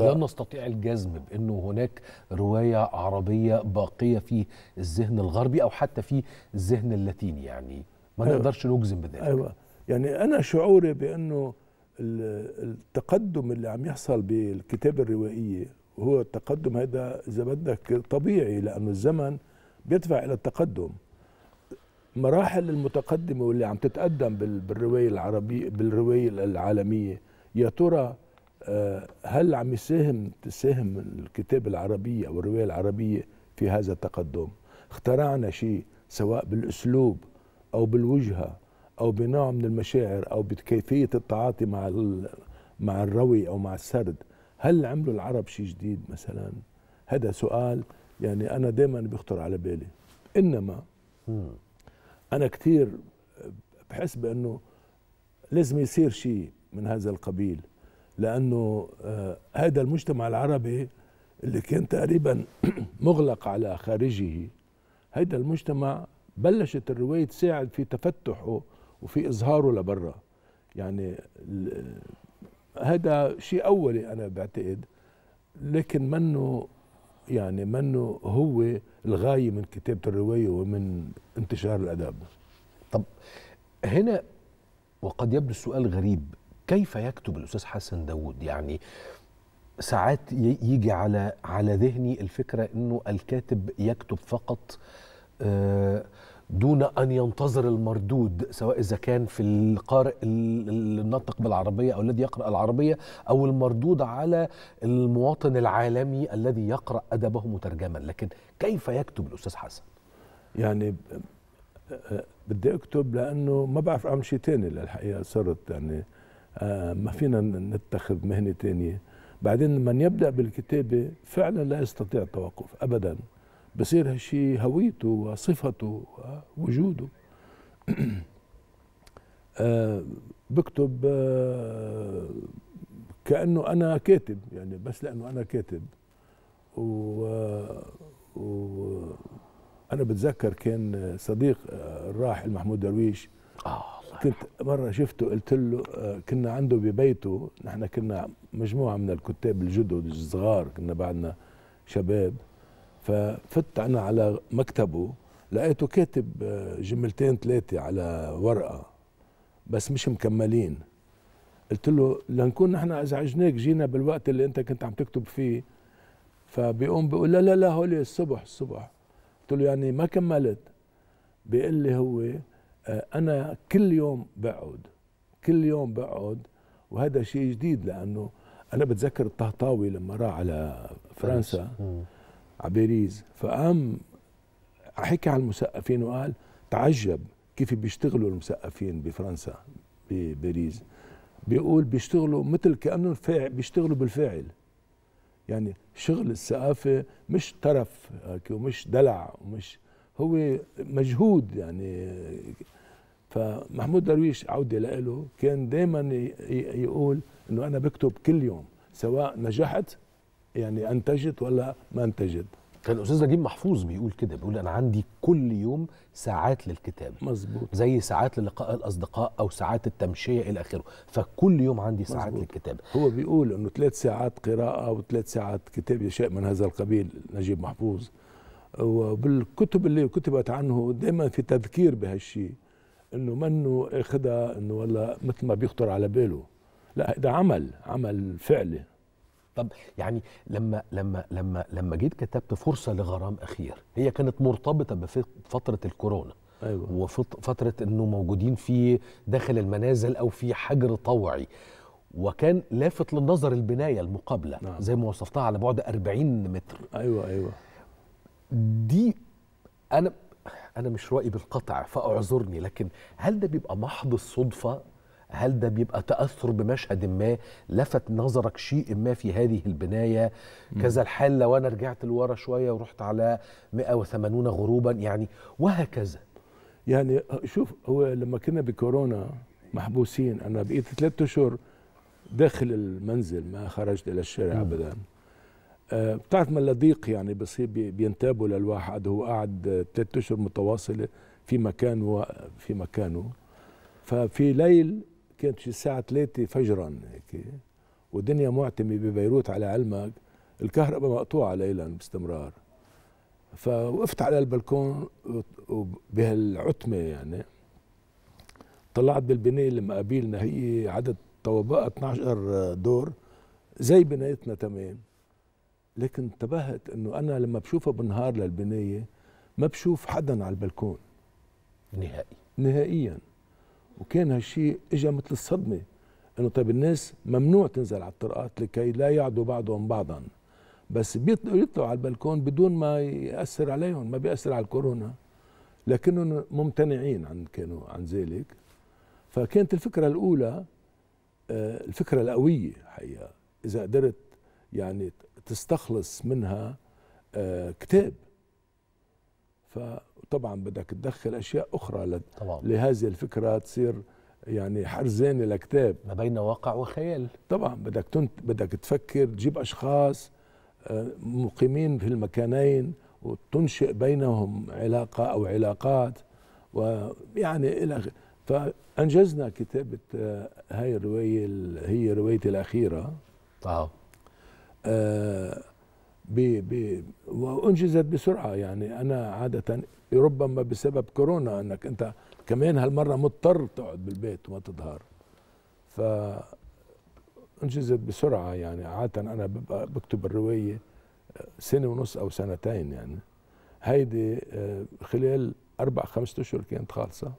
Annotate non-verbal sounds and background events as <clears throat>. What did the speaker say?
لا نستطيع الجزم بأنه هناك رواية عربية باقية في الذهن الغربي أو حتى في الذهن اللاتيني يعني. ما أيوة. نقدرش نجزم بذلك. أيوه. يعني أنا شعوري بأنه ال- التقدم اللي عم يحصل بالكتابه الروائيه وهو التقدم هذا إذا بدك طبيعي لأنه الزمن بيدفع إلى التقدم. مراحل المتقدمة واللي عم تتقدم بال- بالرواية العربيه بالرواية العالمية يا ترى هل عم يساهم تساهم الكتابه العربيه أو الرواية العربية في هذا التقدم؟ اخترعنا شيء سواء بالأسلوب أو بالوجهة أو بنوع من المشاعر أو بكيفية التعاطي مع مع الروي أو مع السرد. هل عملوا العرب شيء جديد مثلا؟ هذا سؤال يعني أنا دائما بيخطر على بالي. إنما مم. أنا كثير بحس بأنه لازم يصير شيء من هذا القبيل. لأنه آه، هذا المجتمع العربي اللي كان تقريبا <clears throat> مغلق على خارجه هذا المجتمع بلشت الرواية تساعد في تفتحه وفي إظهاره لبرا. يعني ال- هذا شيء أولي أنا بعتقد لكن منه يعني منه هو الغاية من كتابة الرواية ومن انتشار الأدب. طب هنا وقد يبدو السؤال غريب. كيف يكتب الأستاذ حسن داوود؟ يعني ساعات يجي على على ذهني الفكرة إنه الكاتب يكتب فقط آه، دون أن ينتظر المردود سواء إذا كان في القارئ ال- ال- الناطق بالعربية أو الذي يقرأ العربية أو المردود على المواطن العالمي الذي يقرأ أدبه مترجما. لكن كيف يكتب الأستاذ حسن؟ يعني ب- آه، بدي أكتب لأنه ما بعرف اعمل شيء تاني للحقيقة صرت يعني آه، ما فينا نتخذ مهنة تانية. بعدين من يبدأ بالكتابة فعلا لا يستطيع التوقف ابدا. بصير هالشيء هويته وصفته ووجوده. <clears throat> آه، بكتب آه، كأنه أنا كاتب يعني بس لأنه أنا كاتب. و, و أنا بتذكر كان صديق آه، الراحل محمود درويش الله كنت مرة شفته قلت له آه، كنا عنده ببيته نحن كنا مجموعة من الكتاب الجدد الصغار كنا بعدنا شباب. ففت أنا على مكتبه لقيته كاتب آه، جملتين ثلاثة على ورقة بس مش مكملين. قلت له لنكون نحن ازعجناك جينا بالوقت اللي أنت كنت عم تكتب فيه. فبيقوم بيقول لا لا لا هولي الصبح الصبح. قلت له يعني ما كملت؟ بيقول لي هو آه، أنا كل يوم بقعد كل يوم بقعد وهذا شيء جديد لأنه أنا بتذكر الطهطاوي لما راح على فرنسا. على باريس. فقام حكى على المثقفين وقال تعجب كيف بيشتغلوا المثقفين بفرنسا بباريس. بيقول بيشتغلوا مثل كأنه الفاعل بيشتغلوا بالفاعل. يعني شغل الثقافة مش ترف ومش دلع ومش هو مجهود يعني فمحمود درويش عودة له كان دائما يقول إنه أنا بكتب كل يوم سواء نجحت يعني أنتجت ولا ما أنتجت. كان الأستاذ نجيب محفوظ بيقول كده بيقول أنا عندي كل يوم ساعات للكتابة. مزبوط زي ساعات للقاء الأصدقاء أو ساعات التمشية إلى آخره. فكل يوم عندي ساعات مظبوط. للكتابة. هو بيقول إنه ثلاث ساعات قراءة وثلاث ساعات كتابة شيء من هذا القبيل نجيب محفوظ. وبالكتب اللي كتبت عنه دائما في تذكير بهالشيء إنه منه اخذها إنه والله مثل ما بيخطر على باله. لا ده عمل عمل فعلي. طب يعني لما لما لما لما جيت كتبت فرصة لغرام أخير هي كانت مرتبطة بفترة الكورونا أيوه. وفتره إنه موجودين في داخل المنازل أو في حجر طوعي وكان لافت للنظر البناية المقابلة نعم. زي ما وصفتها على بعد 40 متر. أيوه أيوه. دي أنا أنا مش رأيي بالقطع فأعذرني لكن هل ده بيبقى محض الصدفة؟ هل ده بيبقى تأثر بمشهد ما؟ لفت نظرك شيء ما في هذه البناية؟ كذا الحال لو أنا رجعت لورا شوية ورحت على 180 غروبا يعني وهكذا. يعني شوف هو لما كنا بكورونا محبوسين أنا بقيت ثلاثة أشهر داخل المنزل ما خرجت إلى الشارع. ابدا. آه، بتعرف ما الضيق يعني بصير بي- بينتابوا للواحد هو قاعد ثلاثة أشهر متواصلة في مكان و في مكانه. ففي ليل كانت شي الساعة 3 فجرا هيك ودنيا معتمة ببيروت على علمك. الكهرباء مقطوعة ليلا باستمرار. فوقفت على البلكون بهالعتمة يعني طلعت بالبناية اللي مقابلنا هي عدد طوابق 12 دور زي بنايتنا تمام. لكن انتبهت إنه أنا لما بشوفها بالنهار للبناية ما بشوف حدا على البلكون. نهائي. نهائيا. وكان هالشيء اجى مثل الصدمة إنه طيب الناس ممنوع تنزل على الطرقات لكي لا يعدوا بعضهم بعضا. بس بيطلعوا يطلعوا على البلكون بدون ما يأثر عليهم ما بيأثر على الكورونا. لكنهم ممتنعين عن كانوا عن ذلك. فكانت الفكرة الأولى آه، الفكرة القوية حقيقة. إذا قدرت يعني تستخلص منها آه، كتاب. فطبعا بدك تدخل أشياء أخرى طبعا. لهذه الفكرة تصير يعني حرزانه لكتاب ما بين واقع وخيال. طبعا بدك تنت بدك تفكر تجيب أشخاص آه، مقيمين في المكانين وتنشئ بينهم علاقة أو علاقات ويعني إلى فأنجزنا كتابة آه، هاي الرواية هي روايتي الأخيرة. آه, آه وأنجزت بسرعة. يعني أنا عادة ربما بسبب كورونا أنك أنت كمان هالمرة مضطر تقعد بالبيت وما تظهر. ف انجزت بسرعة. يعني عادة أنا ببقى بكتب الرواية سنة ونص أو سنتين يعني. هيدي آه، خلال أربع خمسة أشهر كانت خالصة.